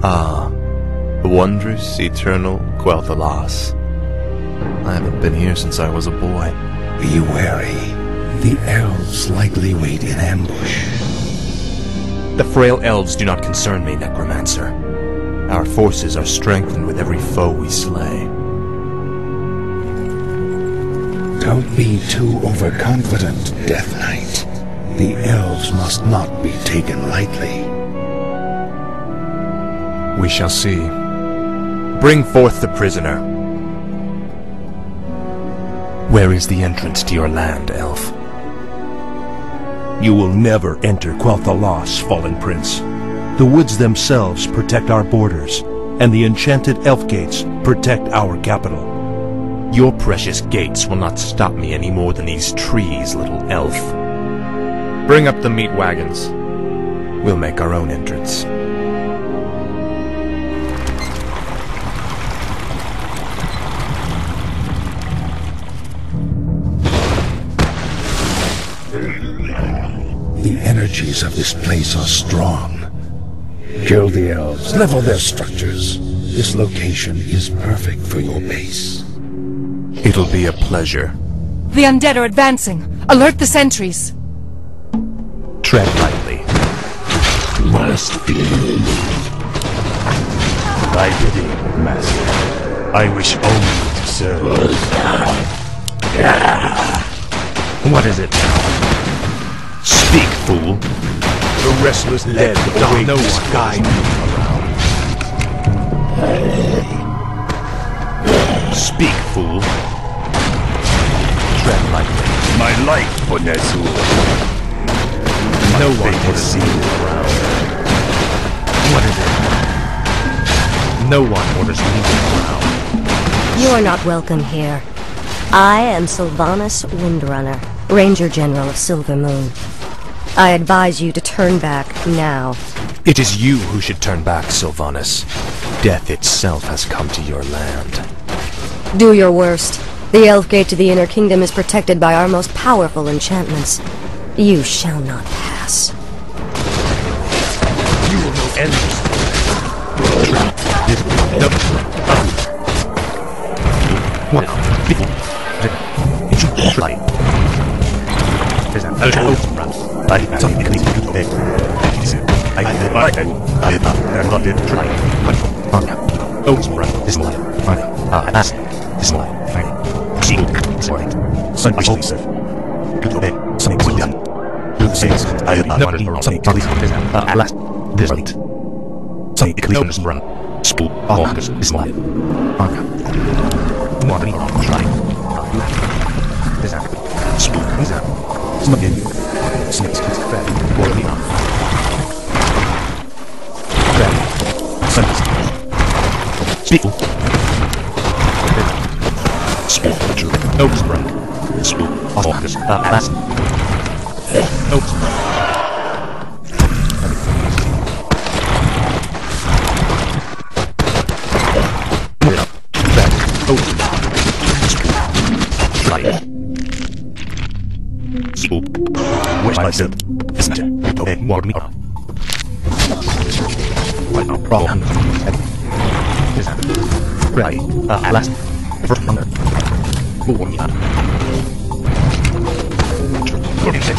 Ah, the wondrous, eternal Quel'Thalas. I haven't been here since I was a boy. Be wary. The elves likely wait in ambush. The frail elves do not concern me, Necromancer. Our forces are strengthened with every foe we slay. Don't be too overconfident, Death Knight. The elves must not be taken lightly. We shall see. Bring forth the prisoner. Where is the entrance to your land, elf? You will never enter Quel'Thalas, Fallen Prince. The woods themselves protect our borders, and the enchanted elf gates protect our capital. Your precious gates will not stop me any more than these trees, little elf. Bring up the meat wagons. We'll make our own entrance. Energies of this place are strong. Kill the elves, level their structures. This location is perfect for your base. It'll be a pleasure. The undead are advancing. Alert the sentries. Tread lightly. Must be. Thy bidding, Master. I wish only to serve. What is it now? Speak, fool. The restless dead await no this one guide Speak, fool. Tread lightly. My life, Bonezu. No one will see you around. What is it? No one orders me around. You are not welcome here. I am Sylvanas Windrunner, Ranger General of Silvermoon. I advise you to turn back now. It is you who should turn back, Sylvanas. Death itself has come to your land. Do your worst. The Elf Gate to the Inner Kingdom is protected by our most powerful enchantments. You shall not pass. You will know endless. What? It should try. There's an open run. I something be big. I I I I not did try. But open run is not. Ah, that's is not. See, sorry. Sun is also. Good day. Something was done. Blue says I have wanted for something to be Ah, last. This right. Something cleans run. Spool. August is not. Okay. Morning or try. Is that that something? Snakes fed. Or the on. Fed. Sundays. Speak. Spool. True. Oaks run. Spool. August. Uh, last. Oaks run. Where's my silk? Isn't it? Okay, more me. What no problem? Right? Uh, last first one. More me. Looking six.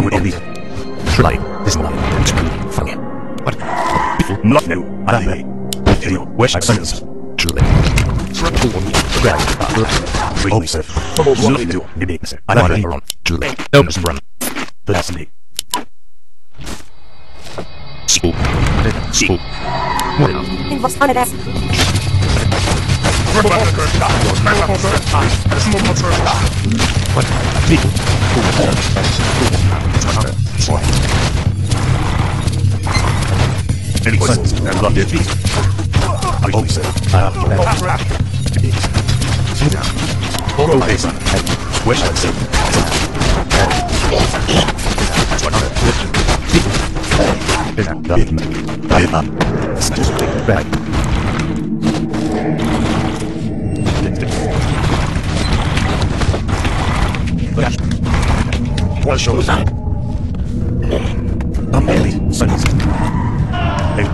I'm with you. Try. This really funny. What? People not know. I don't know. Where I send Truly. Right. We hope so. Nothing to do. Maybe. Any questions? And love it. I always said, I have to have Oro face on it. Wish I'd say. Is that done? I am. Right. What shows up? I'm Ellie, Sunny's.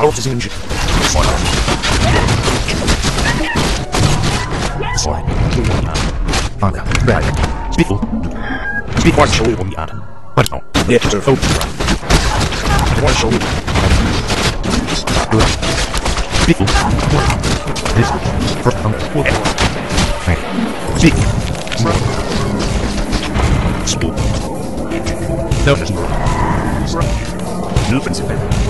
Ball is injured. Slide. Father. Right. Speak. Speak one show on the folk run. One show. Speak. This from Right. Speak. No, no.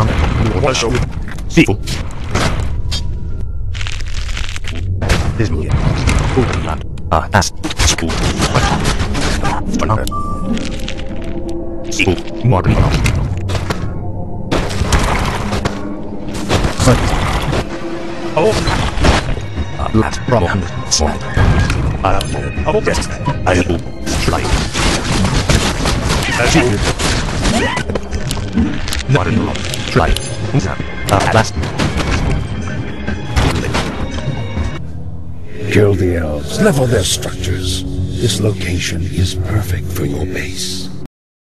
on it. One show. People. This land. Ah, that's school. What? Modern. Oh. Uh, last problem. Sorry. Uh, oh, yes. I will try. Not wrong. Try. Uh, last. Kill the elves. Level their structures. This location is perfect for your base.